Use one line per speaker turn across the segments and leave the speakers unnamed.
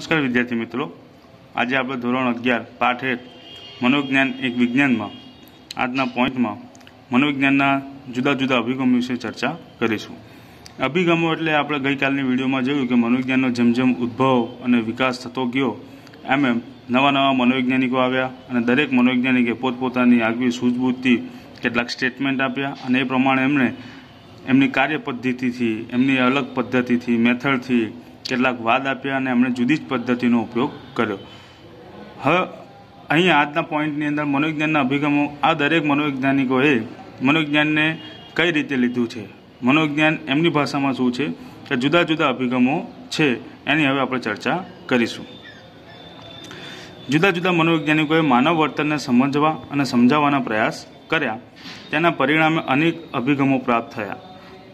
નમસ્કાર વિદ્યાર્થી મિત્રો. આજે આપણે ધોરણ અગિયાર, પાઠ એક, મનોવિજ્ઞાન એક વિજ્ઞાનમાં. આજના પોઈન્ટમાં મનોવિજ્ઞાનના જુદા જુદા અભિગમ વિશે ચર્ચા કરીશું. અભિગમો એટલે આપણે ગઈકાલની વિડીયોમાં જોયું કે મનોવિજ્ઞાનનો જેમ જેમ ઉદ્ભવ અને વિકાસ થતો ગયો, એમ એમ નવા નવા મનોવૈજ્ઞાનિકો આવ્યા અને દરેક મનોવૈજ્ઞાનિકે પોતપોતાની આગવી સૂઝબૂઝથી કેટલાક સ્ટેટમેન્ટ આપ્યા અને એ પ્રમાણે એમણે એમની કાર્ય પદ્ધતિથી એમની અલગ પદ્ધતિથી, મેથડથી કેટલાક વાદ આપ્યા અને એમણે જુદી જ પદ્ધતિનો ઉપયોગ કર્યો. હવે અહીં આજના પોઈન્ટની અંદર મનોવિજ્ઞાનના અભિગમો, આ દરેક મનોવૈજ્ઞાનિકોએ મનોવિજ્ઞાનને કઈ રીતે લીધું છે? મનોવિજ્ઞાન એમની ભાષામાં શું છે કે જુદા જુદા અભિગમો છે એની હવે આપણે ચર્ચા કરીશું. જુદા જુદા મનોવૈજ્ઞાનિકોએ માનવ વર્તનને સમજવા અને સમજાવવાના પ્રયાસ કર્યા. તેના પરિણામે અનેક અભિગમો પ્રાપ્ત થયા.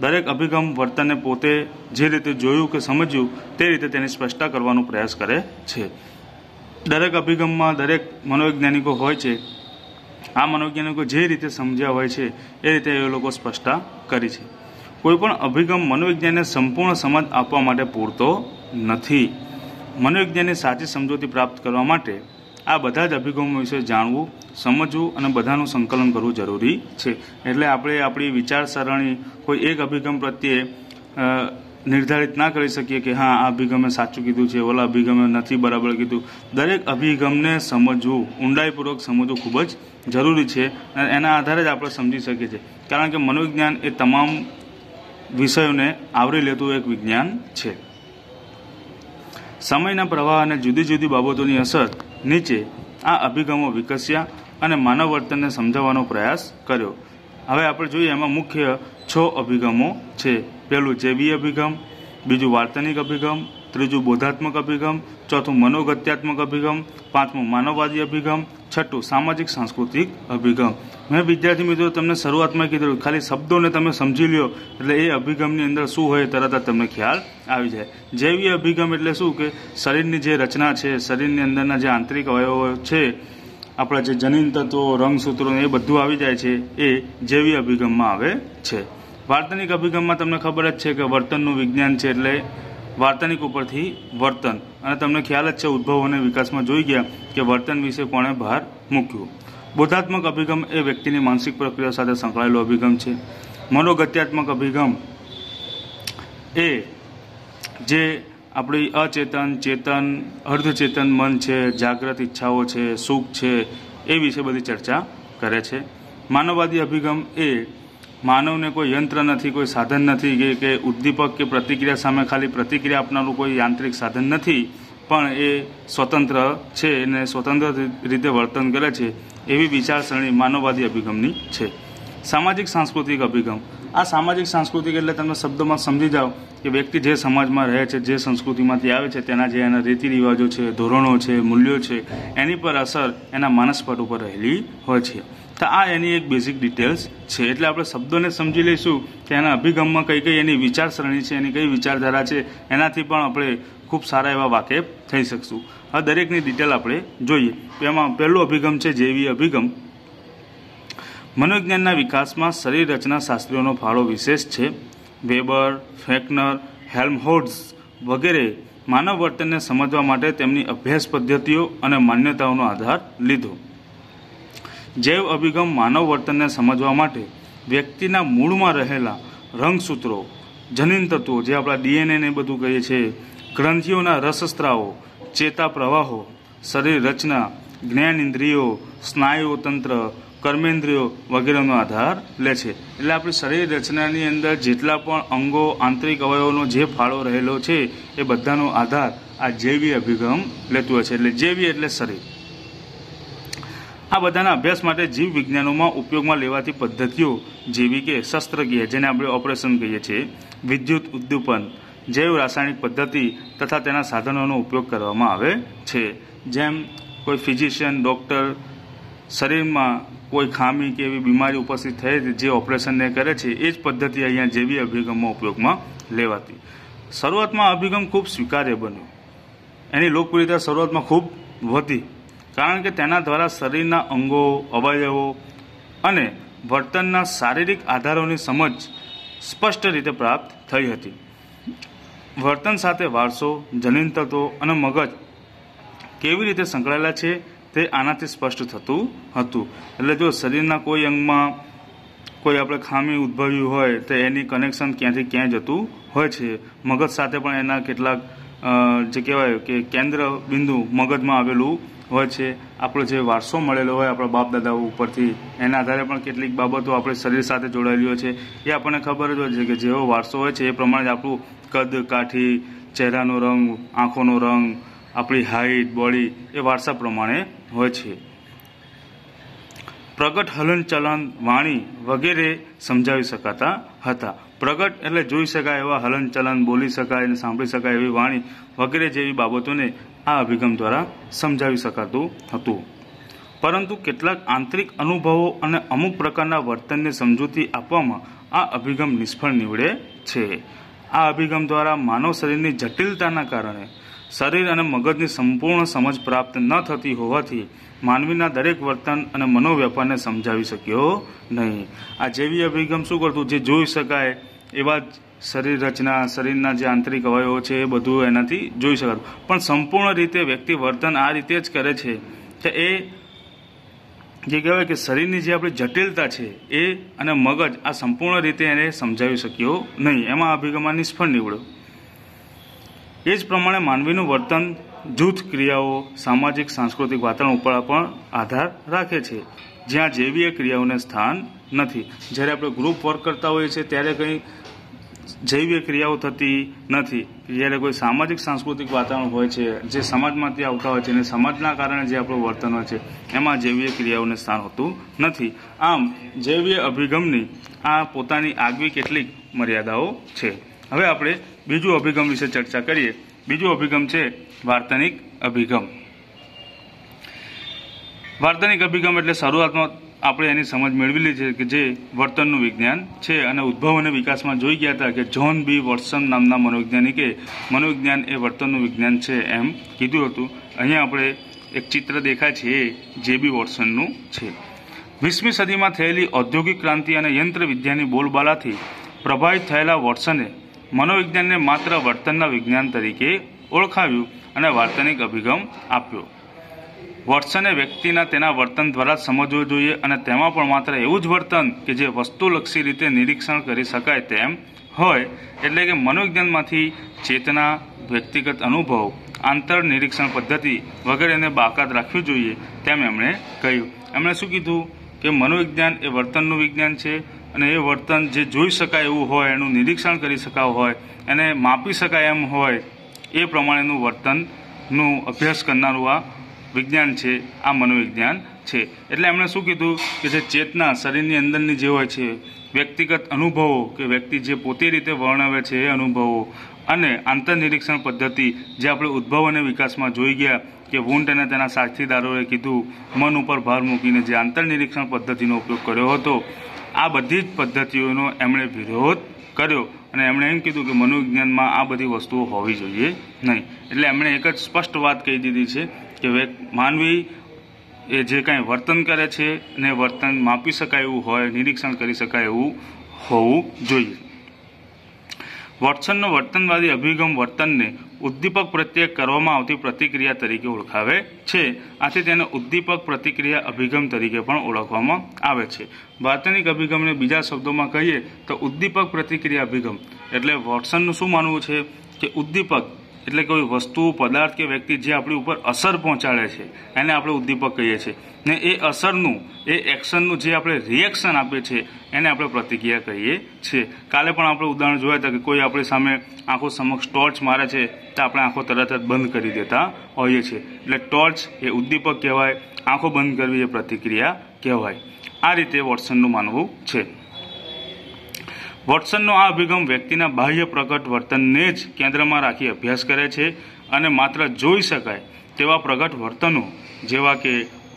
દરેક અભિગમ વર્તનને પોતે જે રીતે જોયું કે સમજ્યું તે રીતે તેની સ્પષ્ટતા કરવાનો પ્રયાસ કરે છે. દરેક અભિગમમાં દરેક મનોવૈજ્ઞાનિકો હોય છે. આ મનોવૈજ્ઞાનિકો જે રીતે સમજ્યા હોય છે, એ રીતે એ લોકો સ્પષ્ટતા કરી છે. કોઈપણ અભિગમ મનોવિજ્ઞાનને સંપૂર્ણ સમજ આપવા માટે પૂરતો નથી. મનોવિજ્ઞાનની સાચી સમજૂતી પ્રાપ્ત કરવા માટે આ બધા જ અભિગમો વિશે જાણવું, સમજવું અને બધાનું સંકલન કરવું જરૂરી છે. એટલે આપણે આપણી વિચારસરણી કોઈ એક અભિગમ પ્રત્યે નિર્ધારિત ના કરી શકીએ કે હા, આ અભિગમે સાચું કીધું છે, ઓલા અભિગમે નથી બરાબર કીધું. દરેક અભિગમને સમજવું, ઊંડાઈપૂર્વક સમજવું ખૂબ જ જરૂરી છે અને એના આધારે જ આપણે સમજી શકીએ છીએ. કારણ કે મનોવિજ્ઞાન એ તમામ વિષયોને આવરી લેતું એક વિજ્ઞાન છે. સમયના પ્રવાહ અને જુદી જુદી બાબતોની અસર નીચે આ અભિગમો વિકસ્યા અને માનવ વર્તનને સમજાવવાનો પ્રયાસ કર્યો. હવે આપણે જોઈએ એમાં મુખ્ય છ અભિગમો છે. પહેલું જૈવી અભિગમ, બીજું વાર્તનિક અભિગમ ત્રીજું બોધાત્મક અભિગમ, ચોથું મનોગત્યાત્મક અભિગમ, પાંચમું માનવવાદી અભિગમ, છઠ્ઠું સામાજિક સાંસ્કૃતિક અભિગમ. મેં વિદ્યાર્થી મિત્રો તમને શરૂઆતમાં કીધું ખાલી શબ્દોને તમે સમજી લ્યો, એટલે એ અભિગમની અંદર શું હોય તરત જ તમને ખ્યાલ આવી જાય. જૈવી અભિગમ એટલે શું કે શરીરની જે રચના છે, શરીરની અંદરના જે આંતરિક અવયવો છે, આપણા જે જનીન તત્વો રંગસૂત્રો એ બધું આવી જાય છે, એ જૈવી અભિગમમાં આવે છે. વાર્તનિક અભિગમમાં તમને ખબર જ છે કે વર્તનનું વિજ્ઞાન છે એટલે વાર્તનિક ઉપરથી વર્તન. અને તમને ખ્યાલ જ છે, ઉદ્ભવ અને વિકાસમાં જોઈ ગયા કે વર્તન વિશે કોણે ભાર મૂક્યું. બોધાત્મક અભિગમ એ વ્યક્તિની માનસિક પ્રક્રિયા સાથે સંકળાયેલો અભિગમ છે. મનોગત્યાત્મક અભિગમ એ જે આપણી અચેતન, ચેતન, અર્ધચેતન મન છે, જાગ્રત ઈચ્છાઓ છે, સુખ છે, એ વિશે બધી ચર્ચા કરે છે. માનવવાદી અભિગમ એ માનવને કોઈ યંત્ર નથી, કોઈ સાધન નથી કે કે ઉદ્દીપક કે પ્રતિક્રિયા સામે ખાલી પ્રતિક્રિયા આપનારું કોઈ યાંત્રિક સાધન નથી, પણ એ સ્વતંત્ર છે અને સ્વતંત્ર રીતે વર્તન કરે છે, એવી વિચારસરણી માનવવાદી અભિગમની છે. સામાજિક સાંસ્કૃતિક અભિગમ. આ સામાજિક સાંસ્કૃતિક એટલે તમે શબ્દોમાં સમજી જાઓ કે વ્યક્તિ જે સમાજમાં રહે છે, જે સંસ્કૃતિમાંથી આવે છે, તેના જે એના રીતિ રિવાજો છે, ધોરણો છે, મૂલ્યો છે, એની પર અસર એના માનસપટ ઉપર રહેલી હોય છે. તો આ એની એક બેઝિક ડિટેલ્સ છે. એટલે આપણે શબ્દોને સમજી લઈશું કે એના અભિગમમાં કઈ કઈ એની વિચારસરણી છે, એની કઈ વિચારધારા છે, એનાથી પણ આપણે ખૂબ સારા એવા વાકેફ થઈ શકશું. આ દરેકની ડિટેલ આપણે જોઈએ. એમાં પહેલો અભિગમ છે જેવી અભિગમ. મનોવિજ્ઞાનના વિકાસમાં શરીર રચના શાસ્ત્રીઓનો ફાળો વિશેષ છે. વેબર, ફેકનર હેલ્મહોડ્સ વગેરે માનવ વર્તનને સમજવા માટે તેમની અભ્યાસ પદ્ધતિઓ અને માન્યતાઓનો આધાર લીધો. જૈવ અભિગમ માનવ વર્તનને સમજવા માટે વ્યક્તિના મૂળમાં રહેલા રંગસૂત્રો, જનીન તત્વો જે આપણા ડીએનએ ને બધું કહીએ છીએ ગ્રંથિઓના રસસ્ત્રાવો, ચેતા પ્રવાહો, શરીર રચના, જ્ઞાન ઇન્દ્રિયો સ્નાયુઓ તંત્ર, કર્મેન્દ્રિયો વગેરેનો આધાર લે છે. એટલે આપણી શરીર રચનાની અંદર જેટલા પણ અંગો, આંતરિક અવયવોનો જે ફાળો રહેલો છે, એ બધાનો આધાર આ જૈવી અભિગમ લેતું હોય છે. એટલે જૈવી એટલે શરીર. આ બધાના અભ્યાસ માટે જીવ વિજ્ઞાનોમાં ઉપયોગમાં લેવાતી પદ્ધતિઓ જેવી કે શસ્ત્રક્રિયા, જેને આપણે ઓપરેશન કહીએ છીએ, વિદ્યુત ઉદ્દીપન, જૈવ રાસાયણિક પદ્ધતિ તથા તેના સાધનોનો ઉપયોગ કરવામાં આવે છે. જેમ કોઈ ફિઝિશિયન, ડૉક્ટર, શરીરમાં કોઈ ખામી કે એવી બીમારી ઉપસ્થિત થઈ જે ઓપરેશનને કરે છે, એ જ પદ્ધતિ અહીંયા જેવી અભિગમમાં ઉપયોગમાં લેવાતી. શરૂઆતમાં અભિગમ ખૂબ સ્વીકાર્ય બન્યો. એની લોકપ્રિયતા શરૂઆતમાં ખૂબ વધી. કારણ કે તેના દ્વારા શરીરના અંગો, અવયવો અને વર્તનના શારીરિક આધારોની સમજ સ્પષ્ટ રીતે પ્રાપ્ત થઈ હતી. વર્તન સાથે વારસો, જનીન તત્વો અને મગજ કેવી રીતે સંકળાયેલા છે તે આનાથી સ્પષ્ટ થતું હતું. એટલે જો શરીરના કોઈ અંગમાં કોઈ આપણે ખામી ઉદ્ભવ્યું હોય, તો એની કનેક્શન ક્યાંથી ક્યાં જતું હોય છે? મગજ સાથે પણ એના કેટલાક જે કહેવાય કે કેન્દ્ર બિંદુ મગજમાં આવેલું હોય છે, આપણો જે વારસો મળેલો હોય આપણા બાપ દાદાઓ ઉપરથી, એના આધારે પણ કેટલીક બાબતો આપણે શરીર સાથે જોડાયેલી હોય છે. એ આપણને ખબર જ હોય છે કે જેવો વારસો હોય છે, એ પ્રમાણે જ આપણું કદ, કાઠી, ચહેરાનો રંગ, આંખોનો રંગ, આપણી હાઈટ બોડી એ વારસા પ્રમાણે હોય છે. પ્રગટ હલનચલન વાણી વગેરે સમજાવી શકાતા હતા. પ્રગટ એટલે જોઈ શકાય એવા હલનચલન, બોલી શકાય અને સાંભળી શકાય એવી વાણી વગેરે જેવી બાબતોને આ અભિગમ દ્વારા સમજાવી શકાતું હતું. પરંતુ કેટલાક આંતરિક અનુભવો અને અમુક પ્રકારના વર્તનને સમજૂતી આપવામાં આ અભિગમ નિષ્ફળ નીવડે છે. આ અભિગમ દ્વારા માનવ શરીરની જટિલતાના કારણે શરીર અને મગજની સંપૂર્ણ સમજ પ્રાપ્ત ન થતી હોવાથી માનવીના દરેક વર્તન અને મનોવ્યાપારને સમજાવી શક્યો નહીં. આ જેવી અભિગમ શું કરતું? જે જોઈ શકાય એવા જ શરીર રચના, શરીરના જે આંતરિક અવયવો છે એ બધું એનાથી જોઈ શકાતું. પણ સંપૂર્ણ રીતે વ્યક્તિ વર્તન આ રીતે જ કરે છે કે એ જે કહેવાય કે શરીરની જે આપણી જટિલતા છે એ અને મગજ આ સંપૂર્ણ રીતે એને સમજાવી શક્યો નહીં. એમાં અભિગમમાં નિષ્ફળ નીવડ્યો. એ જ પ્રમાણે માનવીનું વર્તન જૂથ ક્રિયાઓ, સામાજિક, સાંસ્કૃતિક વાતાવરણ ઉપર પણ આધાર રાખે છે. જ્યાં જૈવીય ક્રિયાઓને સ્થાન નથી. જ્યારે આપણે ગ્રુપ વર્ક કરતા હોઈએ છીએ, ત્યારે કંઈ જૈવીય ક્રિયાઓ થતી નથી. જ્યારે કોઈ સામાજિક, સાંસ્કૃતિક વાતાવરણ હોય છે, જે સમાજમાંથી આવતા હોય છે, અને સમાજના કારણે જે આપણું વર્તન હોય છે, એમાં જૈવીય ક્રિયાઓને સ્થાન હોતું નથી. આમ જૈવીય અભિગમની આ પોતાની આગવી કેટલીક મર્યાદાઓ છે. હવે આપણે બીજું અભિગમ વિશે ચર્ચા કરીએ. બીજું અભિગમ છે વાર્તનિક અભિગમ. વાર્તનિક અભિગમ એટલે શરૂઆતમાં આપણે એની સમજ મેળવેલી છે કે જે વર્તનનું વિજ્ઞાન છે અને ઉદ્ભવ અને વિકાસમાં જોઈ ગયા હતા કે જ્હોન બી વોટસન નામના મનોવૈજ્ઞાનિકે મનોવિજ્ઞાન એ વર્તનનું વિજ્ઞાન છે એમ કીધું હતું. અહીંયા આપણે એક ચિત્ર દેખાય છે એ જે બી વોટસનનું છે. વીસમી સદીમાં થયેલી ઔદ્યોગિક ક્રાંતિ અને યંત્ર વિદ્યાની બોલબાલાથી પ્રભાવિત થયેલા વોટસને મનોવિજ્ઞાનને માત્ર વર્તનના વિજ્ઞાન તરીકે ઓળખાવ્યું અને વાર્તનિક અભિગમ આપ્યો. વર્તને વ્યક્તિના તેના વર્તન દ્વારા સમજવું જોઈએ અને તેમાં પણ માત્ર એવું જ વર્તન કે જે વસ્તુલક્ષી રીતે નિરીક્ષણ કરી શકાય તેમ હોય, એટલે કે મનોવિજ્ઞાનમાંથી ચેતના, વ્યક્તિગત અનુભવ, આંતર નિરીક્ષણ પદ્ધતિ વગેરેને બાકાત રાખવી જોઈએ તેમ એમણે કહ્યું. એમણે શું કીધું? કે મનોવિજ્ઞાન એ વર્તનનું વિજ્ઞાન છે. અને એ વર્તન જે જોઈ શકાય એવું હોય, એનું નિરીક્ષણ કરી શકાય હોય, એને માપી શકાય એમ હોય, એ પ્રમાણેનું વર્તનનું અભ્યાસ કરનારું આ વિજ્ઞાન છે, આ મનોવિજ્ઞાન છે. એટલે એમણે શું કીધું કે જે ચેતના શરીરની અંદરની જે હોય છે, વ્યક્તિગત અનુભવો કે વ્યક્તિ જે પોતે રીતે વર્ણવે છે એ અનુભવો અને આંતરનિરીક્ષણ પદ્ધતિ જે આપણે ઉદ્ભવ અને વિકાસમાં જોઈ ગયા કે વૂંટ અને તેના સાથીદારોએ કીધું, મન ઉપર ભાર મૂકીને જે આંતરનિરીક્ષણ પદ્ધતિનો ઉપયોગ કર્યો હતો આ બધી જ પદ્ધતિઓનો એમણે વિરોધ કર્યો અને એમણે એમ કીધું કે મનોવિજ્ઞાનમાં આ બધી વસ્તુઓ હોવી જોઈએ નહીં. એટલે એમણે એક જ સ્પષ્ટ વાત કહી દીધી છે કે માનવી એ જે કાંઈ વર્તન કરે છે ને વર્તન માપી શકાય એવું હોય, નિરીક્ષણ કરી શકાય એવું હોવું જોઈએ. વોટસનનો વર્તનવાદી અભિગમ વર્તનને ઉદ્દીપક પ્રત્યે કરવામાં આવતી પ્રતિક્રિયા તરીકે ઓળખાવે છે. આથી તેને ઉદ્દીપક પ્રતિક્રિયા અભિગમ તરીકે પણ ઓળખવામાં આવે છે. વાર્તનિક અભિગમને બીજા શબ્દોમાં કહીએ તો ઉદ્દીપક પ્રતિક્રિયા અભિગમ. એટલે વોટસનનું શું માનવું છે? કે ઉદ્દીપક એટલે કોઈ વસ્તુ, પદાર્થ કે વ્યક્તિ જે આપણી ઉપર અસર પહોંચાડે છે, એને આપણે ઉદ્દીપક કહીએ છીએ. ને એ અસરનું, એ એક્શનનું જે આપણે રિએક્શન આપીએ છીએ, એને આપણે પ્રતિક્રિયા કહીએ છીએ. કાલે પણ આપણે ઉદાહરણ જોયા હતા કે કોઈ આપણી સામે આંખો સમક્ષ ટોર્ચ મારે છે, તો આપણે આંખો તરત જ બંધ કરી દેતા હોઈએ છીએ. એટલે ટોર્ચ એ ઉદ્દીપક કહેવાય, આંખો બંધ કરવી એ પ્રતિક્રિયા કહેવાય. આ રીતે વોટસનનું માનવું છે. વોટસનનો આ અભિગમ વ્યક્તિના બાહ્ય પ્રગટ વર્તનને જ કેન્દ્રમાં રાખી અભ્યાસ કરે છે અને માત્ર જોઈ શકાય તેવા પ્રગટ વર્તનો, જેવા કે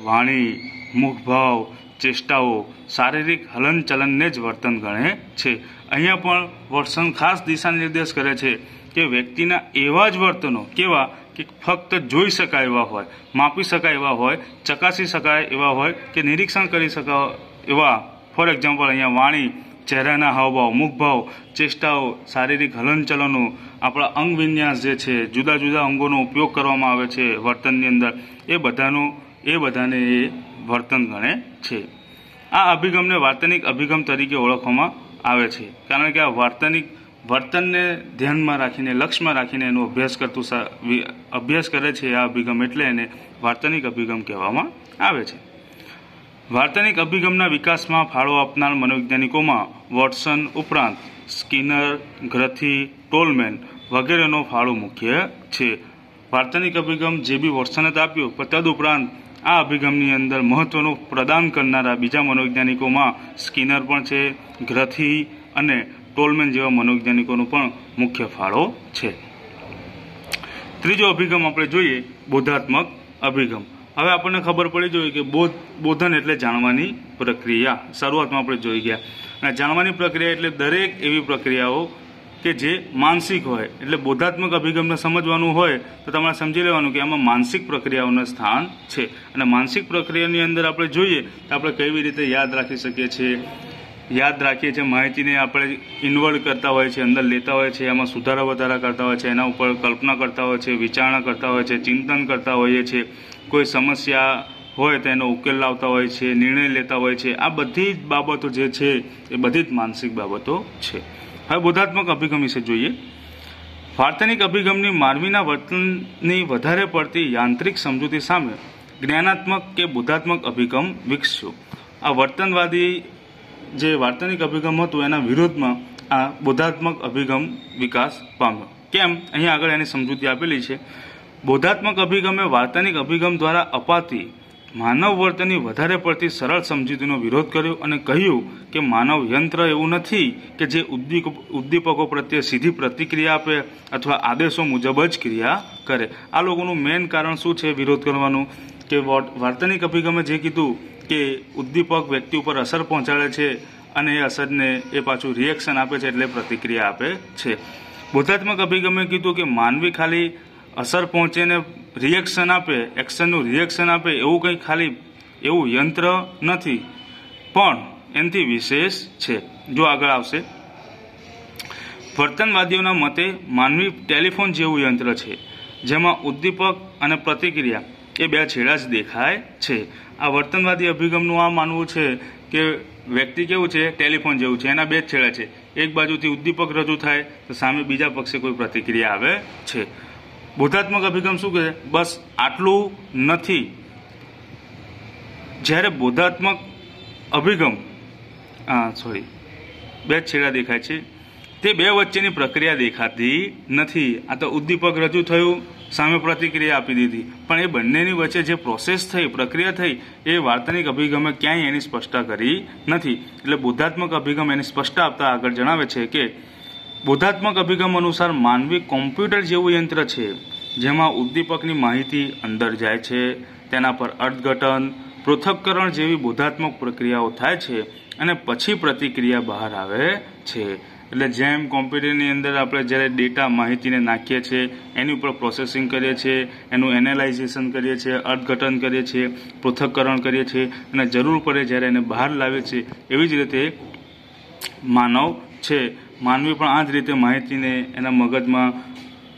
વાણી, મુખભાવ, ચેષ્ટાઓ, શારીરિક હલનચલનને જ વર્તન ગણે છે. અહીંયા પણ વોટસન ખાસ દિશા નિર્દેશ કરે છે કે વ્યક્તિના એવા જ વર્તનો, કેવા કે ફક્ત જોઈ શકાય એવા હોય, માપી શકાય એવા હોય, ચકાસી શકાય એવા હોય કે નિરીક્ષણ કરી શકાય એવા. ફોર એક્ઝામ્પલ, અહીંયા વાણી ચહેરાના હાવભાવ, મુખભાવ, ચેષ્ટાઓ, શારીરિક હલનચલનો, આપણા અંગ વિન્યાસ જે છે, જુદા જુદા અંગોનો ઉપયોગ કરવામાં આવે છે વર્તનની અંદર. એ બધાનું, એ બધાને એ વર્તન ગણે છે. આ અભિગમને વાર્તનિક અભિગમ તરીકે ઓળખવામાં આવે છે. કારણ કે આ વાર્તનિક, વર્તનને ધ્યાનમાં રાખીને, લક્ષ્યમાં રાખીને એનો અભ્યાસ કરતું અભ્યાસ કરે છે આ અભિગમ એટલે એને વાર્તનિક અભિગમ કહેવામાં આવે છે. વાર્તનિક અભિગમના વિકાસમાં ફાળો આપનાર મનોવૈજ્ઞાનિકોમાં વોટસન ઉપરાંત સ્કિનર, ગ્રથી, ટોલમેન વગેરેનો ફાળો મુખ્ય છે. વાર્તાનિક અભિગમ જે બી વોટસને આપ્યો, પણ તદુપરાંત આ અભિગમની અંદર મહત્વનું પ્રદાન કરનારા બીજા મનોવૈજ્ઞાનિકોમાં સ્કિનર પણ છે, ગ્રથી અને ટોલમેન જેવા મનોવૈજ્ઞાનિકોનો પણ મુખ્ય ફાળો છે. ત્રીજો અભિગમ આપણે જોઈએ, બોધાત્મક અભિગમ. હવે આપણને ખબર પડી જોઈએ કે બોધ, બોધન એટલે જાણવાની પ્રક્રિયા. શરૂઆતમાં આપણે જોઈ ગયા. અને જાણવાની પ્રક્રિયા એટલે દરેક એવી પ્રક્રિયાઓ કે જે માનસિક હોય. એટલે બોધાત્મક અભિગમને સમજવાનું હોય તો તમારે સમજી લેવાનું કે આમાં માનસિક પ્રક્રિયાઓનું સ્થાન છે. અને માનસિક પ્રક્રિયાની અંદર આપણે જોઈએ તો આપણે કેવી રીતે યાદ રાખી શકીએ છીએ. યાદ રાખીએ છીએ માહિતીને આપણે ઇન્વોલ્વ કરતા હોય છે, અંદર લેતા હોય છે એમાં સુધારા વધારા કરતા હોય છે, એના ઉપર કલ્પના કરતા હોય છે, વિચારણા કરતા હોય છે, ચિંતન કરતા હોઈએ છીએ. કોઈ સમસ્યા હોય તો એનો ઉકેલ લાવતા હોય છે, નિર્ણય લેતા હોય છે, આ બધી જ બાબતો જે છે એ બધી જ માનસિક બાબતો છે. હવે બોધાત્મક અભિગમ વિશે જોઈએ. વાર્તાનિક અભિગમની માનવીના વર્તનની વધારે પડતી યાંત્રિક સમજૂતી સામે જ્ઞાનાત્મક કે બોધાત્મક અભિગમ વિકસ્યો. આ વર્તનવાદી જે વાર્તાનિક અભિગમ હતું એના વિરોધમાં આ બોધાત્મક અભિગમ વિકાસ પામ્યો. કેમ? અહીંયા આગળ એની સમજૂતી આપેલી છે. બોધાત્મક અભિગમે વાર્તાનિક અભિગમ દ્વારા અપાતી માનવ વર્તનની વધારે પડતી સરળ સમજૂતીનો વિરોધ કર્યો અને કહ્યું કે માનવ યંત્ર એવું નથી કે જે ઉદ્દીપ, ઉદ્દીપકો પ્રત્યે સીધી પ્રતિક્રિયા આપે અથવા આદેશો મુજબ જ ક્રિયા કરે. આ લોકોનું મેઇન કારણ શું છે વિરોધ કરવાનું? કે વાર્તનિક અભિગમે જે કીધું કે ઉદ્દીપક વ્યક્તિ ઉપર અસર પહોંચાડે છે અને એ અસરને, એ પાછું રિએક્શન આપે છે એટલે પ્રતિક્રિયા આપે છે. બોધાત્મક અભિગમે કીધું કે માનવી ખાલી અસર પહોંચે ને રિએક્શન આપે એક્શનનું રિએક્શન આપે એવું કંઈ ખાલી એવું યંત્ર નથી. પણ એનાથી વિશેષ છે. જો આગળ આવશે. વર્તનવાદીઓના મતે માનવી ટેલિફોન જેવું યંત્ર છે, જેમાં ઉદ્દીપક અને પ્રતિક્રિયા એ બે છેડા જ દેખાય છે. આ વર્તનવાદી અભિગમનું આ માનવું છે કે વ્યક્તિ કેવું છે, ટેલિફોન જેવું છે. એના બે જ છેડા છે. એક બાજુથી ઉદ્દીપક રજૂ થાય, તો સામે બીજા પક્ષે કોઈ પ્રતિક્રિયા આવે છે. બોધાત્મક અભિગમ શું કહે? બસ આટલું નથી. જ્યારે બોધાત્મક અભિગમ હા સોરી બે છેડા દેખાય છે. તે બે વચ્ચેની પ્રક્રિયા દેખાતી નથી. આ તો ઉદ્દીપક રજૂ થયું, સામે પ્રતિક્રિયા આપી દીધી. પણ એ બંનેની વચ્ચે જે પ્રોસેસ થઈ, પ્રક્રિયા થઈ, એ વાર્તનિક અભિગમે ક્યાંય એની સ્પષ્ટતા કરી નથી. એટલે બોધાત્મક અભિગમ એની સ્પષ્ટતા આપતા આગળ જણાવે છે કે બોધાત્મક અભિગમ અનુસાર માનવી કોમ્પ્યુટર જેવું યંત્ર છે, જેમાં ઉદ્દીપકની માહિતી અંદર જાય છે, તેના પર અર્થઘટન, પૃથક્કરણ જેવી બોધાત્મક પ્રક્રિયાઓ થાય છે અને પછી પ્રતિક્રિયા બહાર આવે છે. એટલે જેમ કોમ્પ્યુટરની અંદર આપણે જ્યારે ડેટા માહિતીને નાખીએ છીએ, એની ઉપર પ્રોસેસિંગ કરીએ છીએ, એનું એનાલાઇઝેશન કરીએ છીએ, અર્થઘટન કરીએ છીએ, પૃથક્કરણ કરીએ છીએ, અને જરૂર પડે જ્યારે એને બહાર લાવીએ છીએ, એવી જ રીતે માનવ છે. માનવી પણ આ જ રીતે માહિતીને એના મગજમાં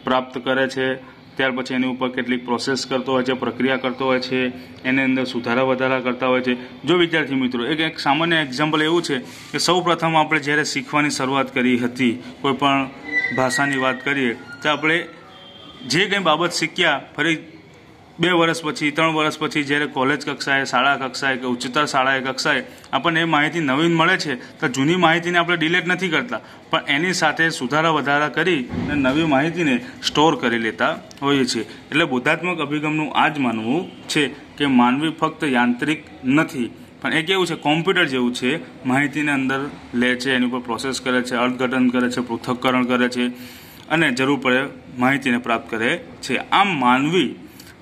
પ્રાપ્ત કરે છે. ત્યાર પછી એની ઉપર કેટલીક પ્રોસેસ કરતો હોય છે, પ્રક્રિયા કરતો હોય છે, એની અંદર સુધારા વધારા કરતા હોય છે. જો વિદ્યાર્થી મિત્રો, એક એક સામાન્ય એક્ઝામ્પલ એવું છે કે સૌ પ્રથમ આપણે જ્યારે શીખવાની શરૂઆત કરી હતી, કોઈ પણ ભાષાની વાત કરીએ, તો આપણે જે કંઈ બાબત શીખ્યા, ફરી બે વર્ષ પછી, ત્રણ વર્ષ પછી જ્યારે કોલેજ કક્ષાએ, શાળા કક્ષાએ કે ઉચ્ચતર શાળાએ કક્ષાએ આપણને એ માહિતી નવીન મળે છે, તો જૂની માહિતીને આપણે ડિલેટ નથી કરતા. પણ એની સાથે સુધારા વધારા કરી અને નવી માહિતીને સ્ટોર કરી લેતા હોઈએ છીએ. એટલે બોધાત્મક અભિગમનું આ જ માનવું છે કે માનવી ફક્ત યાંત્રિક નથી, પણ એ કેવું છે, કોમ્પ્યુટર જેવું છે, માહિતીને અંદર લે છે, એની ઉપર પ્રોસેસ કરે છે, અર્થઘટન કરે છે, પૃથક્કરણ કરે છે અને જરૂર પડે માહિતીને પ્રાપ્ત કરે છે. આમ માનવી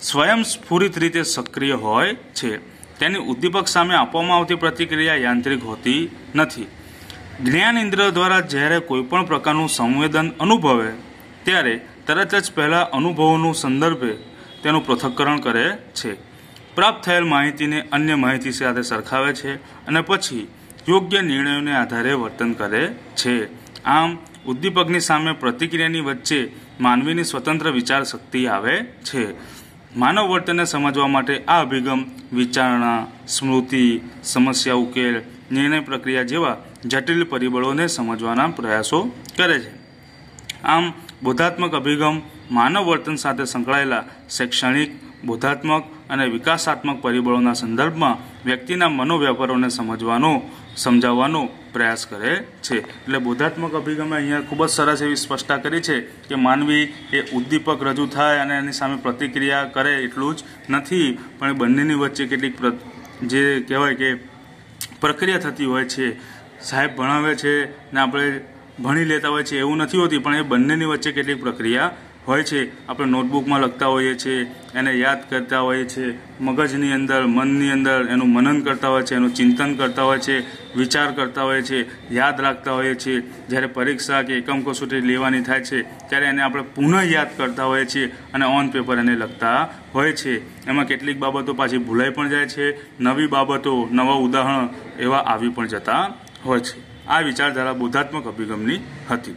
સ્વયંસ્ફુરિત રીતે સક્રિય હોય છે. તેની ઉદ્દીપક સામે આપવામાં આવતી પ્રતિક્રિયા યાંત્રિક હોતી નથી. જ્ઞાન ઇન્દ્ર દ્વારા જ્યારે કોઈપણ પ્રકારનું સંવેદન અનુભવે, ત્યારે તરત જ પહેલાં અનુભવોનું સંદર્ભે તેનું પૃથક્કરણ કરે છે. પ્રાપ્ત થયેલ માહિતીને અન્ય માહિતી સાથે સરખાવે છે અને પછી યોગ્ય નિર્ણયોને આધારે વર્તન કરે છે. આમ, ઉદ્દીપકની સામે પ્રતિક્રિયાની વચ્ચે માનવીની સ્વતંત્ર વિચાર શક્તિ આવે છે. માનવ વર્તનને સમજવા માટે આ અભિગમ, વિચારણા, સ્મૃતિ, સમસ્યા ઉકેલ, નિર્ણય પ્રક્રિયા જેવા જટિલ પરિબળોને સમજવાના પ્રયાસો કરે છે. આમ, બોધાત્મક અભિગમ માનવ વર્તન સાથે સંકળાયેલા શૈક્ષણિક, બોધાત્મક અને વિકાસાત્મક પરિબળોના સંદર્ભમાં વ્યક્તિના મનોવ્યાપારોને સમજવાનો સમજાવવાનો પ્રયાસ કરે છે. એટલે બોધાત્મક અભિગમે અહીંયા ખૂબ જ સરસ એવી સ્પષ્ટતા કરી છે કે માનવી એ ઉદ્દીપક રજૂ થાય અને એની સામે પ્રતિક્રિયા કરે એટલું જ નથી, પણ બંનેની વચ્ચે કેટલીક જે કહેવાય કે પ્રક્રિયા થતી હોય છે. સાહેબ ભણાવે છે ને આપણે ભણી લેતા હોય છે એવું નથી હોતી, પણ એ બંનેની વચ્ચે કેટલીક પ્રક્રિયા હોય છે, આપણે નોટબુકમાં લખતા હોઈએ છીએ એને યાદ કરતા હોઈએ છીએ મગજની અંદર, મનની અંદર એનું મનન કરતા હોય છે, એનું ચિંતન કરતા હોય છે, વિચાર કરતા હોઈએ છીએ યાદ રાખતા હોઈએ છીએ જ્યારે પરીક્ષા કે એકમ કસોટી લેવાની થાય છે, ત્યારે એને આપણે પુનઃ યાદ કરતા હોઈએ છીએ અને ઓન પેપર એને લખતા હોય છે. એમાં કેટલીક બાબતો પાછી ભૂલાઈ પણ જાય છે, નવી બાબતો, નવા ઉદાહરણ એવા આવી પણ જતા હોય છે. આ વિચારધારા બોધાત્મક અભિગમની હતી.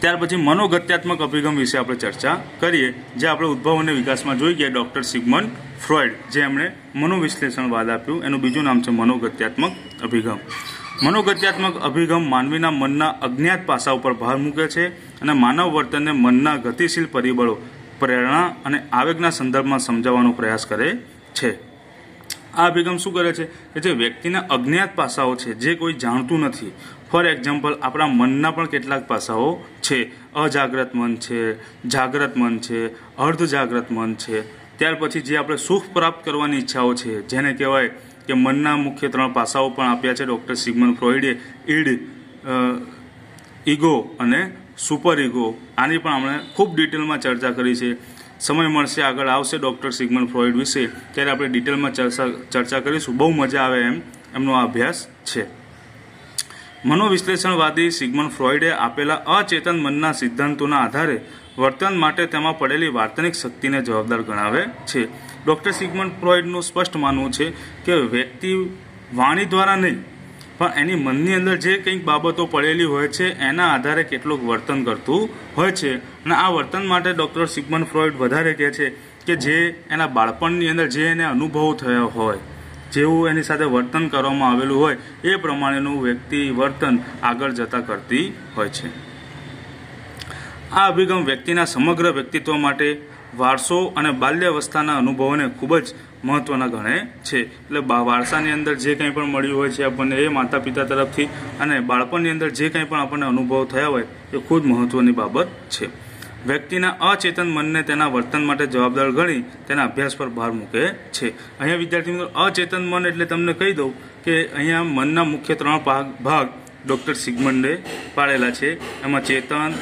ત્યાર પછી મનોગત્યાત્મક અભિગમ વિશે આપણે ચર્ચા કરીએ, જે આપણે ઉદ્ભવ અને વિકાસમાં જોઈ ગયા ડૉક્ટર સિગમન ફ્રોઇડ, જે એમણે મનોવિશ્લેષણવાદ આપ્યું. એનું બીજું નામ છે મનોગત્યાત્મક અભિગમ. મનોગત્યાત્મક અભિગમ માનવીના મનના અજ્ઞાત પાસા ઉપર ભાર મૂકે છે અને માનવ વર્તનને મનના ગતિશીલ પરિબળો, પ્રેરણા અને આવેગના સંદર્ભમાં સમજાવવાનો પ્રયાસ કરે છે. આ અભિગમ શું કરે છે? કે જે વ્યક્તિના અજ્ઞાત પાસાઓ છે, જે કોઈ જાણતું નથી ફોર એક્ઝામ્પલ, આપણા મનના પણ કેટલાક પાસાઓ છે. અજાગ્રત મન છે, જાગ્રત મન છે અર્ધ જાગ્રત મન છે. ત્યાર પછી જે આપણે સુખ પ્રાપ્ત કરવાની ઈચ્છાઓ છે, જેને કહેવાય કે મનના મુખ્ય ત્રણ પાસાઓ પણ આપ્યા છે ડૉક્ટર સિગમન ફ્રોઇડે, ઈડ ઈગો અને સુપર ઈગો. આની પણ આપણે ખૂબ ડિટેલમાં ચર્ચા કરી છે. સમય મળશે, આગળ આવશે ડૉક્ટર સિગમન ફ્રોઇડ વિશે. ત્યારે આપણે ડિટેલમાં ચર્ચા ચર્ચા કરીશું. બહુ મજા આવે એમ. એમનો આ અભ્યાસ છે. મનોવિશ્લેષણવાદી સિગમન ફ્રોઇડે આપેલા અચેતન મનના સિદ્ધાંતોના આધારે વર્તન માટે તેમાં પડેલી વાર્તનિક શક્તિને જવાબદાર ગણાવે છે. ડૉક્ટર સિગમન ફ્રોઇડનું સ્પષ્ટ માનવું છે કે વ્યક્તિ વાણી દ્વારા નહીં, પણ એની મનની અંદર જે કંઈક બાબતો પડેલી હોય છે, એના આધારે કેટલુંક વર્તન કરતું હોય છે. અને આ વર્તન માટે ડૉક્ટર સિગમન ફ્રોઇડ વધારે કહે છે કે જે એના બાળપણની અંદર જે એને અનુભવ થયો હોય જેવું એની સાથે વર્તન કરવામાં આવેલું હોય, એ પ્રમાણેનું વ્યક્તિ વર્તન આગળ જતા કરતી હોય છે. આ અભિગમ વ્યક્તિના સમગ્ર વ્યક્તિત્વ માટે વારસો અને બાલ્યાવસ્થાના અનુભવોને ખૂબ જ મહત્ત્વના ગણે છે. એટલે વારસાની અંદર જે કંઈ પણ મળ્યું હોય છે આપણને એ માતા પિતા તરફથી અને બાળપણની અંદર જે કંઈ પણ આપણને અનુભવ થયા હોય, એ ખૂબ મહત્ત્વની બાબત છે. વ્યક્તિના અચેતન મનને તેના વર્તન માટે જવાબદાર ગણી તેના અભ્યાસ પર ભાર મૂકે છે. અહીંયા વિદ્યાર્થી મિત્રો, અચેતન મન એટલે તમને કહી દઉં કે અહીંયા મનના મુખ્ય ત્રણ ભાગ ડૉક્ટર સિગમંડે પાડેલા છે. એમાં ચેતન,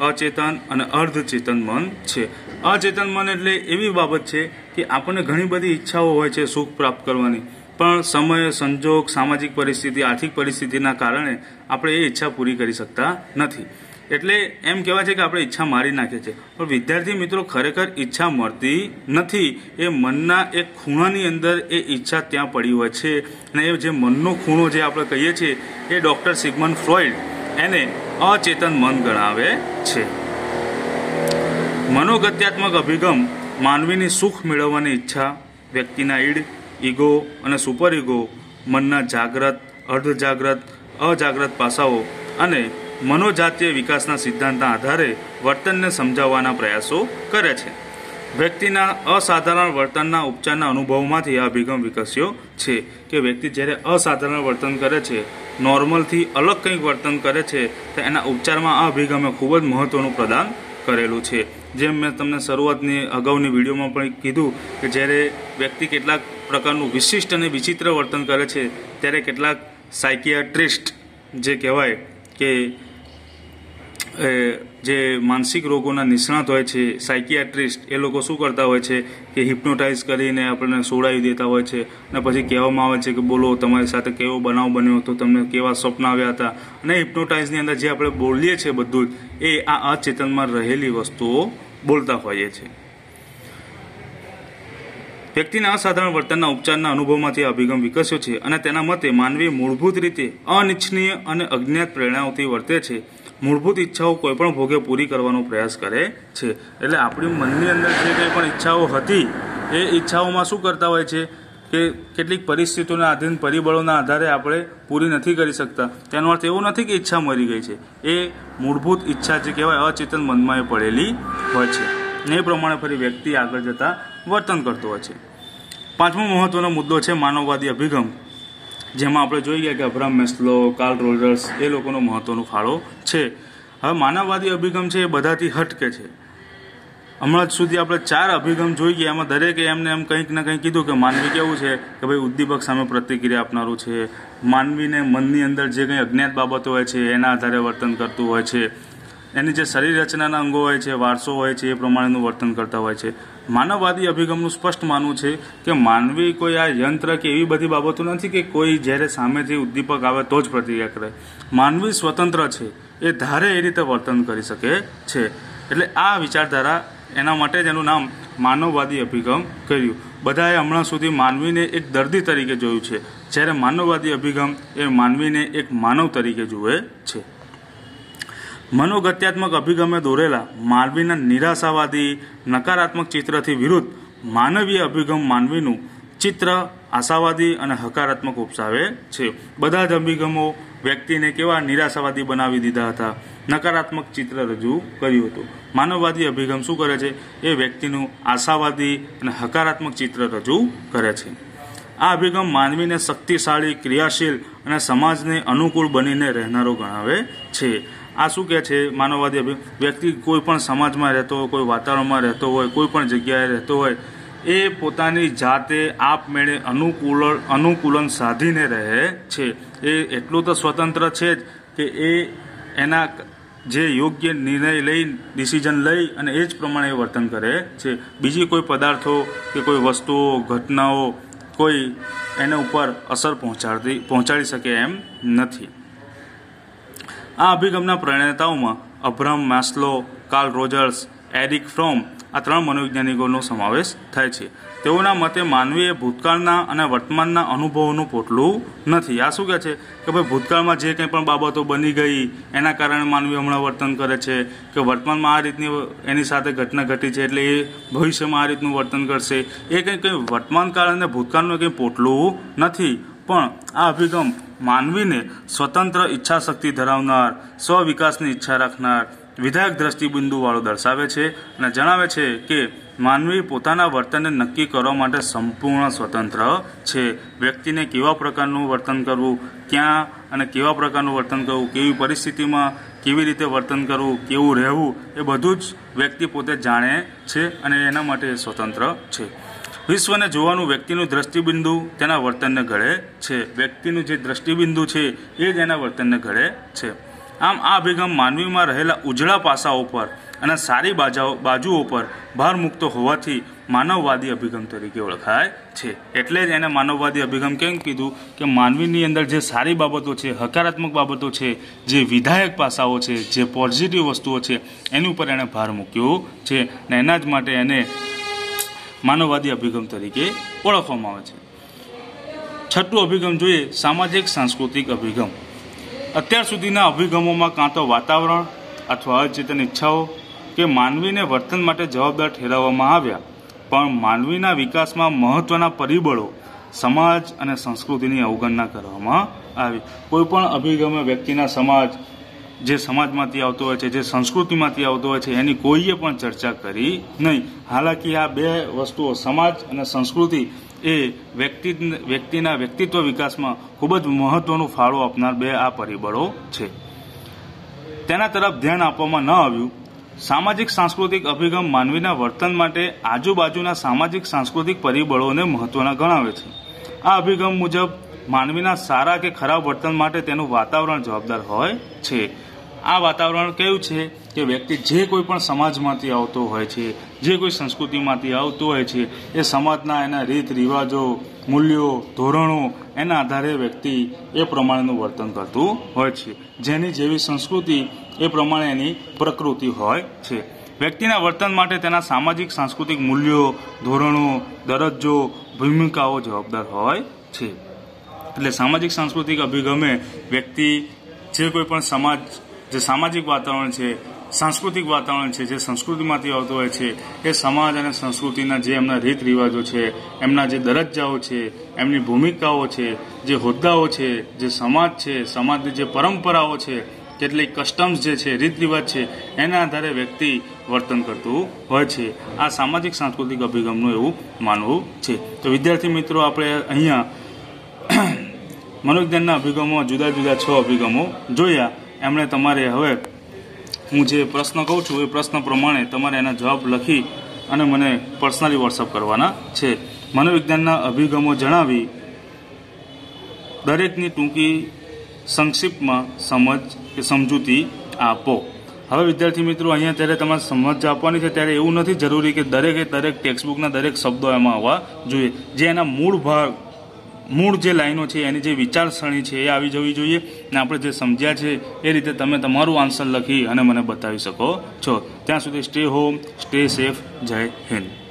અચેતન અને અર્ધચેતન મન છે. અચેતન મન એટલે એવી બાબત છે કે આપણને ઘણી બધી ઈચ્છાઓ હોય છે સુખ પ્રાપ્ત કરવાની. પણ સમય, સંજોગ, સામાજિક પરિસ્થિતિ, આર્થિક પરિસ્થિતિના કારણે આપણે એ ઈચ્છા પૂરી કરી શકતા નથી. એટલે એમ કહેવાય છે કે આપણે ઈચ્છા મારી નાખીએ છીએ. પણ વિદ્યાર્થી મિત્રો, ખરેખર ઈચ્છા મળતી નથી. એ મનના એક ખૂણાની અંદર એ ઈચ્છા ત્યાં પડી હોય છે. અને એ જે મનનો ખૂણો જે આપણે કહીએ છીએ, એ ડૉક્ટર સિગમન ફ્રોઇડ એને અચેતન મન ગણાવે છે. મનોગત્યાત્મક અભિગમ માનવીની સુખ મેળવવાની ઈચ્છા, વ્યક્તિના ઈડ, ઈગો અને સુપર ઈગો, મનના જાગ્રત અર્ધ જાગ્રત અજાગ્રત પાસાઓ અને મનોજાતીય વિકાસના સિદ્ધાંતના આધારે વર્તનને સમજાવવાના પ્રયાસો કરે છે. વ્યક્તિના અસાધારણ વર્તનના ઉપચારના અનુભવમાંથી આ અભિગમ વિકસ્યો છે કે વ્યક્તિ જ્યારે અસાધારણ વર્તન કરે છે, નોર્મલથી અલગ કંઈક વર્તન કરે છે, તો એના ઉપચારમાં આ અભિગમે ખૂબ જ મહત્ત્વનું પ્રદાન કરેલું છે. જેમ મેં તમને શરૂઆતની અગાઉની વિડીયોમાં પણ કીધું કે જ્યારે વ્યક્તિ કેટલાક પ્રકારનું વિશિષ્ટ અને વિચિત્ર વર્તન કરે છે, ત્યારે કેટલાક સાયકિયાટ્રિસ્ટ જે કહેવાય કે જે માનસિક રોગોના નિષ્ણાત હોય છે સાયકિયાટ્રિસ્ટ એ લોકો શું કરતા હોય છે કે હિપ્નોટાઇઝ કરીને આપણને સોડાવી દેતા હોય છે અને પછી કહેવામાં આવે છે કે બોલો તમારી સાથે કેવો બનાવ બન્યો હતો તમને કેવા સ્વપ્ન આવ્યા હતા. અને હિપ્નોટાઇઝની અંદર જે આપણે બોલીએ છીએ બધું એ આ અચેતનમાં રહેલી વસ્તુઓ બોલતા હોઈએ છીએ. વ્યક્તિના અસાધારણ વર્તનના ઉપચારના અનુભવમાંથી અભિગમ વિકસ્યો છે અને તેના મતે માનવી મૂળભૂત રીતે અનિચ્છનીય અને અજ્ઞાત પ્રેરણાઓથી વર્તે છે. મૂળભૂત ઈચ્છાઓ કોઈપણ ભોગે પૂરી કરવાનો પ્રયાસ કરે છે. એટલે આપણી મનની અંદર જે કંઈ પણ ઈચ્છાઓ હતી, એ ઈચ્છાઓમાં શું કરતા હોય છે? કે કેટલીક પરિસ્થિતિઓના આધીન પરિબળોના આધારે આપણે પૂરી નથી કરી શકતા. તેનો અર્થ એવો નથી કે ઈચ્છા મરી ગઈ છે. એ મૂળભૂત ઈચ્છા જે કહેવાય અચેતન મનમાં એ પડેલી હોય છે. ને એ પ્રમાણે ફરી વ્યક્તિ આગળ જતા વર્તન કરતો હોય છે. પાંચમો મહત્વનો મુદ્દો છે માનવવાદી અભિગમ. જેમાં આપણે જોઈ ગયા કે અભરામ મેસ્લો, કાર્લ રોજર્સ એ લોકોનો મહત્વનો ફાળો છે. હવે માનવવાદી અભિગમ છે એ બધાથી હટકે છે. હમણાં સુધી આપણે ચાર અભિગમ જોઈ ગયા, એમાં દરેકે એમને એમ કંઈક ને કંઈક કીધું કે માનવી કેવું છે, કે ભાઈ ઉદ્દીપક સામે પ્રતિક્રિયા આપનારું છે. માનવીને મનની અંદર જે કંઈ અજ્ઞાત બાબતો હોય છે, એના આધારે વર્તન કરતું હોય છે. એની જે શરીર રચનાના અંગો હોય છે, વારસો હોય છે, એ પ્રમાણેનું વર્તન કરતા હોય છે. માનવવાદી અભિગમનું સ્પષ્ટ માનવું છે કે માનવી કોઈ આ યંત્ર કે એવી બધી બાબતો નથી કે કોઈ જ્યારે સામેથી ઉદ્દીપક આવે તો જ પ્રતિક્રિયા કરે. માનવી સ્વતંત્ર છે. એ ધારે એ રીતે વર્તન કરી શકે છે. એટલે આ વિચારધારા એના માટે જ એનું નામ માનવવાદી અભિગમ કર્યું. બધાએ હમણાં સુધી માનવીને એક દર્દી તરીકે જોયું છે. જ્યારે માનવવાદી અભિગમ એ માનવીને એક માનવ તરીકે જુએ છે. મનોગત્યાત્મક અભિગમે દોરેલા માનવીના નિરાશાવાદી, નકારાત્મક ચિત્રથી વિરુદ્ધ માનવીય અભિગમ માનવીનું ચિત્ર આશાવાદી અને હકારાત્મક ઉપસાવે છે. બધા જ અભિગમો વ્યક્તિને કેવા નિરાશાવાદી બનાવી દીધા હતા? નકારાત્મક ચિત્ર રજૂ કર્યું હતું. માનવવાદી અભિગમ શું કરે છે? એ વ્યક્તિનું આશાવાદી અને હકારાત્મક ચિત્ર રજૂ કરે છે. આ અભિગમ માનવીને શક્તિશાળી, ક્રિયાશીલ અને સમાજને અનુકૂળ બનીને રહેનારો ગણાવે છે. આ શું કહે છે માનવવાદી વ્યક્તિ કોઈ પણ સમાજમાં રહેતો હોય, કોઈ વાતાવરણમાં રહેતો હોય, કોઈ પણ જગ્યાએ રહેતો હોય, એ પોતાની જાતે આપમેળે અનુકૂળ અનુકૂલન સાધીને રહે છે. એ એટલું તો સ્વતંત્ર છે જ કે એ એના જે યોગ્ય નિર્ણય લઈ ડિસિઝન લઈ અને એ જ પ્રમાણે વર્તન કરે છે. બીજી કોઈ પદાર્થો કે કોઈ વસ્તુઓ, ઘટનાઓ કોઈ એના ઉપર અસર પહોંચાડતી, પહોંચાડી શકે એમ નથી. આ અભિગમના પ્રણેતાઓમાં Abraham Maslow, Carl Rogers, Erich Fromm આ ત્રણ મનોવૈજ્ઞાનિકોનો સમાવેશ થાય છે. તેઓના મતે માનવીએ ભૂતકાળના અને વર્તમાનના અનુભવોનું પોટલું નથી. આ શું કહે છે? કે ભાઈ, ભૂતકાળમાં જે કંઈ પણ બાબતો બની ગઈ, એના કારણે માનવી હમણાં વર્તન કરે છે કે વર્તમાનમાં આ રીતની એની સાથે ઘટના ઘટી છે એટલે એ ભવિષ્યમાં આ રીતનું વર્તન કરશે. એ કંઈ કંઈ વર્તમાન કાળ અને ભૂતકાળનું કંઈ પોટલું નથી. પણ આ અભિગમ માનવીને સ્વતંત્ર ઈચ્છાશક્તિ ધરાવનાર, સ્વવિકાસની ઈચ્છા રાખનાર વિધાયક દ્રષ્ટિબિંદુવાળો દર્શાવે છે અને જણાવે છે કે માનવી પોતાના વર્તનને નક્કી કરવા માટે સંપૂર્ણ સ્વતંત્ર છે. વ્યક્તિને કેવા પ્રકારનું વર્તન કરવું, ક્યાં અને કેવા પ્રકારનું વર્તન કરવું, કેવી પરિસ્થિતિમાં કેવી રીતે વર્તન કરવું, કેવું રહેવું, એ બધું જ વ્યક્તિ પોતે જાણે છે અને એના માટે સ્વતંત્ર છે. વિશ્વને જોવાનું વ્યક્તિનું દ્રષ્ટિબિંદુ તેના વર્તનને ઘડે છે. વ્યક્તિનું જે દ્રષ્ટિબિંદુ છે એ જ એના વર્તનને ઘડે છે. આમ આ અભિગમ માનવીમાં રહેલા ઉજળા પાસાઓ પર અને સારી બાજાઓ, બાજુઓ પર ભાર મૂકતો હોવાથી માનવવાદી અભિગમ તરીકે ઓળખાય છે. એટલે જ એને માનવવાદી અભિગમ કેમ કીધું? કે માનવીની અંદર જે સારી બાબતો છે, હકારાત્મક બાબતો છે, જે વિધાયક પાસાઓ છે, જે પોઝિટિવ વસ્તુઓ છે, એની ઉપર એણે ભાર મૂક્યો છે ને એના જ માટે એને માનવવાદી અભિગમ તરીકે ઓળખવામાં આવે છે. છઠ્ઠું અભિગમ જોઈએ સામાજિક સાંસ્કૃતિક અભિગમ. અત્યાર સુધીના અભિગમોમાં કાં તો વાતાવરણ અથવા અચેતન ઈચ્છાઓ કે માનવીને વર્તન માટે જવાબદાર ઠેરવવામાં આવ્યા, પણ માનવીના વિકાસમાં મહત્ત્વના પરિબળો સમાજ અને સંસ્કૃતિની અવગણના કરવામાં આવી. કોઈપણ અભિગમે વ્યક્તિના સમાજ જે સમાજમાંથી આવતો હોય છે, જે સંસ્કૃતિમાંથી આવતો હોય છે, એની કોઈએ પણ ચર્ચા કરી નહીં. હાલાકી આ બે વસ્તુઓ સમાજ અને સંસ્કૃતિ એ વ્યક્તિ, વ્યક્તિના વ્યક્તિત્વ વિકાસમાં ખૂબ જ મહત્વનો ફાળો આપનાર બે આ પરિબળો છે. તેના તરફ ધ્યાન આપવામાં ન આવ્યું. સામાજિક સાંસ્કૃતિક અભિગમ માનવીના વર્તન માટે આજુબાજુના સામાજિક સાંસ્કૃતિક પરિબળોને મહત્વના ગણાવે છે. આ અભિગમ મુજબ માનવીના સારા કે ખરાબ વર્તન માટે તેનું વાતાવરણ જવાબદાર હોય છે. આ વાતાવરણ કેવું છે કે વ્યક્તિ જે કોઈ પણ સમાજમાંથી આવતો હોય છે, જે કોઈ સંસ્કૃતિમાંથી આવતો હોય છે, એ સમાજના એના રીત, રિવાજો, મૂલ્યો, ધોરણો એના આધારે વ્યક્તિ એ પ્રમાણેનું વર્તન કરતું હોય છે. જેની જેવી સંસ્કૃતિ એ પ્રમાણે એની પ્રકૃતિ હોય છે. વ્યક્તિના વર્તન માટે તેના સામાજિક, સાંસ્કૃતિક મૂલ્યો, ધોરણો, દરજ્જો, ભૂમિકાઓ જવાબદાર હોય છે. એટલે સામાજિક, સાંસ્કૃતિક અભિગમે વ્યક્તિ જે કોઈ પણ સમાજ જે સામાજિક વાતાવરણ છે, સાંસ્કૃતિક વાતાવરણ છે, જે સંસ્કૃતિમાંથી આવતું હોય છે, એ સમાજ અને સંસ્કૃતિના જે એમના રીત રિવાજો છે, એમના જે દરજ્જાઓ છે, એમની ભૂમિકાઓ છે, જે હોદ્દાઓ છે, જે સમાજ છે, સમાજની જે પરંપરાઓ છે, કેટલીક કસ્ટમ્સ જે છે, રીત રિવાજ છે, એના આધારે વ્યક્તિ વર્તન કરતું હોય છે. આ સામાજિક સાંસ્કૃતિક અભિગમનું એવું માનવું છે. તો વિદ્યાર્થી મિત્રો, આપણે અહીંયા મનોવિજ્ઞાનના અભિગમો, જુદા જુદા છ અભિગમો જોયા. એમણે તમારે હવે હું જે પ્રશ્ન કહું છું, એ પ્રશ્ન પ્રમાણે તમારે એના જવાબ લખી અને મને પર્સનલી વોટ્સઅપ કરવાના છે. મનોવિજ્ઞાનના અભિગમો જણાવી, દરેકની ટૂંકી સંક્ષિપ્તમાં સમજ કે સમજૂતી આપો. હવે વિદ્યાર્થી મિત્રો, અહીંયા ત્યારે તમારે સમજ આપવાની છે, ત્યારે એવું નથી જરૂરી કે દરેકે દરેક ટેક્સ્ટબુકના દરેક શબ્દો એમાં આવવા જોઈએ. જે એના મૂળ ભાગ મૂળ જે લાઈનો છે, એની જે વિચારસરણી છે, એ આવી જવી જોઈએ. અને આપણે જે સમજ્યા છે, એ રીતે તમે તમારું આન્સર લખી અને મને બતાવી શકો છો. ત્યાં સુધી સ્ટે હોમ સ્ટે સેફ જય હિન્દ.